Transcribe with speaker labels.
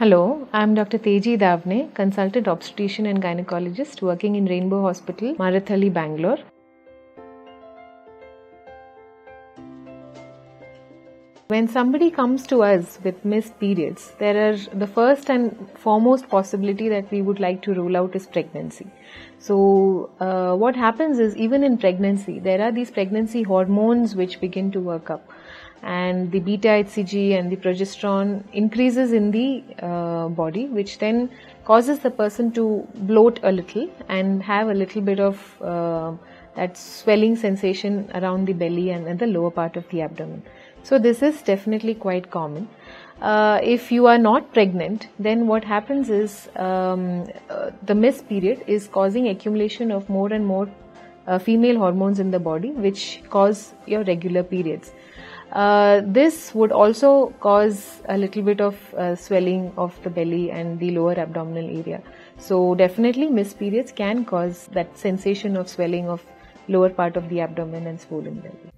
Speaker 1: Hello, I'm Dr. Teji Dawane, consultant obstetrician and gynecologist working in Rainbow Hospital, Marathahalli, Bangalore. When somebody comes to us with missed periods, there are the first and foremost possibility that we would like to rule out is pregnancy. So, uh, what happens is even in pregnancy, there are these pregnancy hormones which begin to work up, and the beta HCG and the progesterone increases in the uh, body, which then causes the person to bloat a little and have a little bit of uh, that swelling sensation around the belly and, and the lower part of the abdomen. So, this is definitely quite common. Uh, if you are not pregnant, then what happens is um, uh, the missed period is causing accumulation of more and more uh, female hormones in the body, which cause your regular periods. Uh, this would also cause a little bit of uh, swelling of the belly and the lower abdominal area. So, definitely, missed periods can cause that sensation of swelling of lower part of the abdomen and swollen belly.